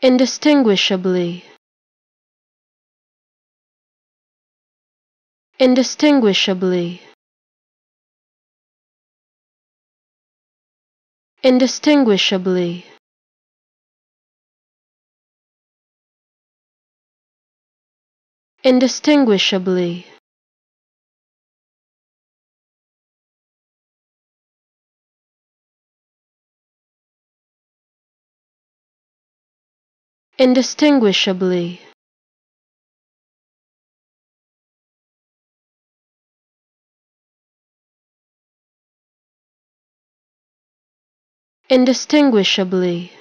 indistinguishably. Indistinguishably. Indistinguishably. Indistinguishably indistinguishably. Indistinguishably